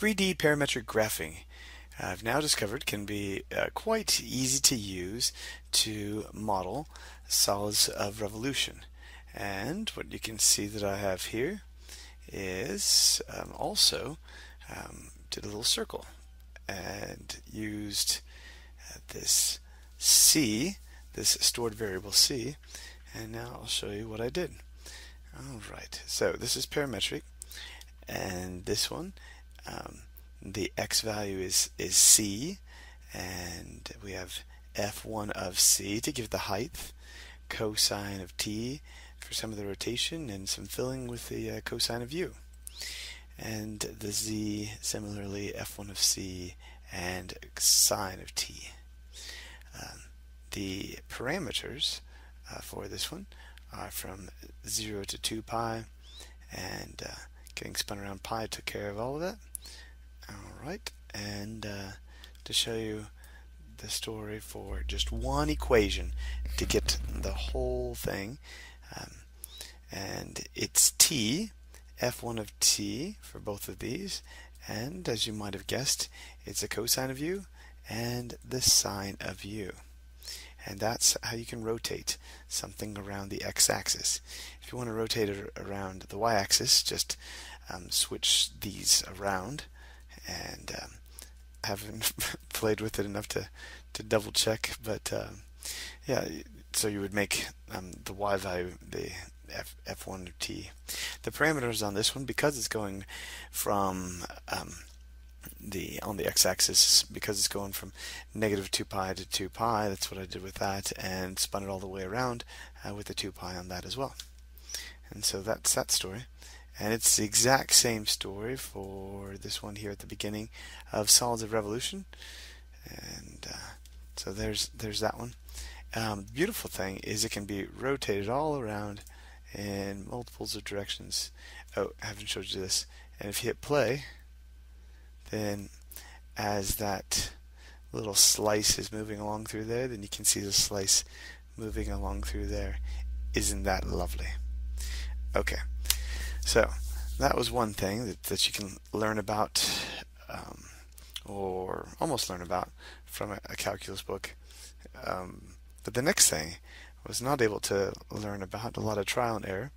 3D parametric graphing I've now discovered can be uh, quite easy to use to model solids of revolution. And what you can see that I have here is um, also um, did a little circle and used uh, this C, this stored variable C, and now I'll show you what I did. Alright, so this is parametric, and this one, um, the x value is, is C, and we have f1 of C to give the height, cosine of t for some of the rotation, and some filling with the uh, cosine of u. And the z, similarly, f1 of c and sine of t. Um, the parameters uh, for this one are from 0 to 2 pi, and uh, getting spun around pi took care of all of that. Alright, and uh, to show you the story for just one equation to get the whole thing, um, and it's t, f1 of t for both of these, and as you might have guessed, it's a cosine of u and the sine of u. And that's how you can rotate something around the x-axis. If you want to rotate it around the y-axis, just um, switch these around and um, haven't played with it enough to, to double check. But um, yeah, so you would make um, the y value the f f1 of t. The parameters on this one, because it's going from um, the on the x-axis because it's going from negative 2 pi to 2 pi that's what I did with that and spun it all the way around uh, with the 2 pi on that as well and so that's that story and it's the exact same story for this one here at the beginning of Solids of Revolution. And uh, so there's there's that one. Um, the beautiful thing is it can be rotated all around in multiples of directions. Oh, I haven't showed you this. And if you hit play, then as that little slice is moving along through there, then you can see the slice moving along through there. Isn't that lovely? Okay. So that was one thing that, that you can learn about um, or almost learn about from a, a calculus book. Um, but the next thing I was not able to learn about a lot of trial and error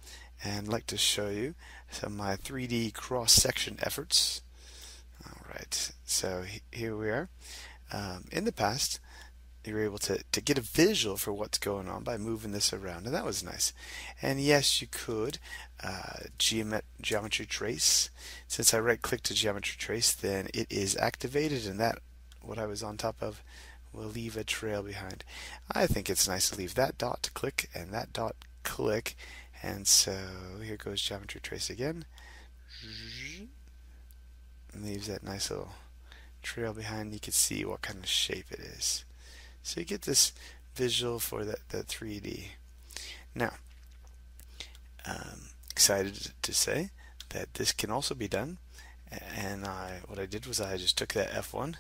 and I'd like to show you some of my 3D cross-section efforts. Alright, so here we are. Um, in the past, you were able to, to get a visual for what's going on by moving this around and that was nice. And yes you could uh, geometry trace. Since I right click to geometry trace then it is activated and that what I was on top of will leave a trail behind. I think it's nice to leave that dot click and that dot click. And so here goes geometry trace again. Leaves that nice little trail behind. You can see what kind of shape it is so you get this visual for that, the 3D. Now, um, excited to say that this can also be done. And I, what I did was I just took that F1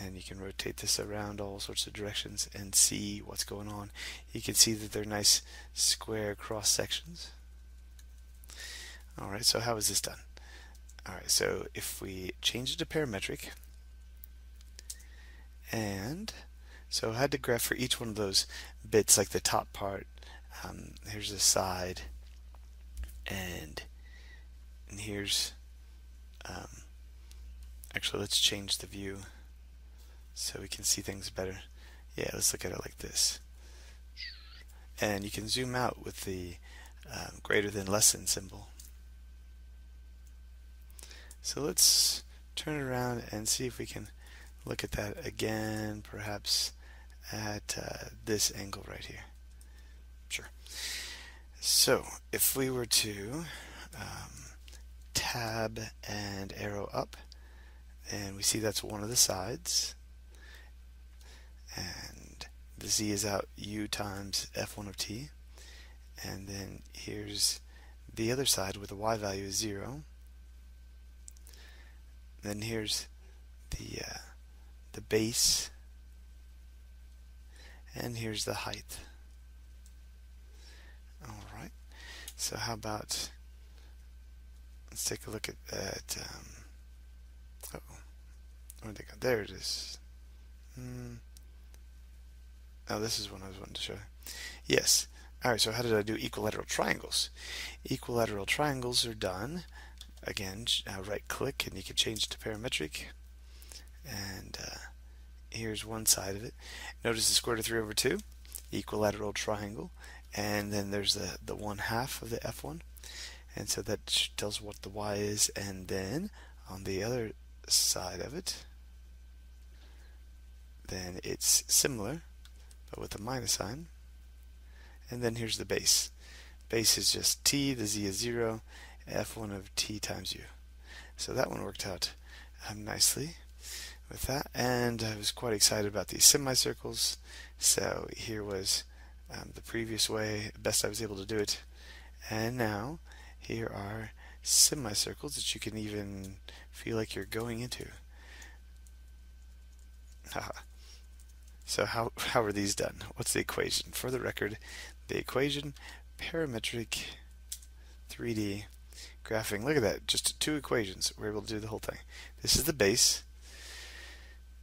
and you can rotate this around all sorts of directions and see what's going on. You can see that they're nice square cross sections. Alright, so how is this done? Alright, so if we change it to parametric and so I had to graph for each one of those bits, like the top part. Um, here's the side, and and here's. Um, actually, let's change the view so we can see things better. Yeah, let's look at it like this. And you can zoom out with the um, greater than less than symbol. So let's turn it around and see if we can look at that again, perhaps at uh, this angle right here. Sure. So if we were to um, tab and arrow up, and we see that's one of the sides, and the z is out u times f1 of t, and then here's the other side where the y value is 0. Then here's the uh, the base and here's the height. Alright, so how about, let's take a look at that. Um, oh, where'd they go? There it is. Hmm. Oh, this is one I was wanting to show. Yes. Alright, so how did I do equilateral triangles? Equilateral triangles are done. Again, uh, right click and you can change to parametric. And uh, here's one side of it. Notice the square root of 3 over 2, equilateral triangle. And then there's the, the one half of the F1. And so that tells what the Y is. And then on the other side of it, then it's similar, but with a minus sign and then here's the base. Base is just t, the z is 0, f1 of t times u. So that one worked out um, nicely with that, and I was quite excited about these semicircles. So here was um, the previous way, best I was able to do it, and now here are semicircles that you can even feel like you're going into. so how, how are these done? What's the equation? For the record, the equation, parametric 3D graphing. Look at that, just two equations. We're able to do the whole thing. This is the base,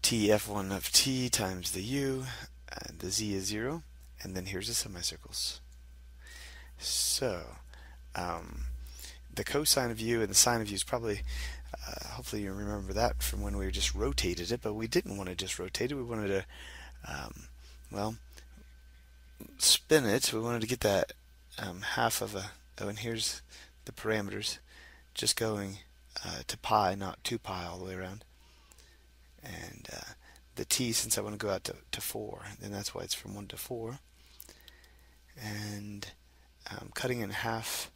tf1 of t times the u, and the z is 0, and then here's the semicircles. So, um, the cosine of u and the sine of u is probably, uh, hopefully you remember that from when we just rotated it, but we didn't want to just rotate it. We wanted to, um, well, spin it, we wanted to get that um, half of a, oh, and here's the parameters, just going uh, to pi, not 2 pi all the way around. And uh, the t, since I want to go out to, to 4, then that's why it's from 1 to 4. And um, cutting in half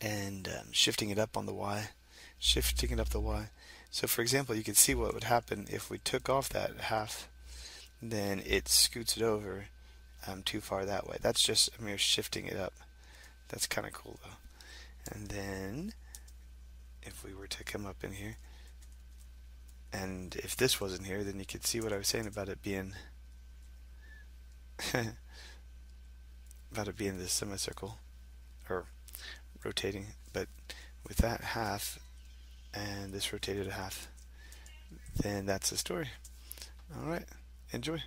and um, shifting it up on the y, shifting it up the y. So for example, you can see what would happen if we took off that half then it scoots it over um, too far that way. That's just a mere shifting it up. That's kind of cool though. And then if we were to come up in here, and if this wasn't here, then you could see what I was saying about it being about it being this semicircle or rotating. But with that half and this rotated half, then that's the story. All right. Enjoy.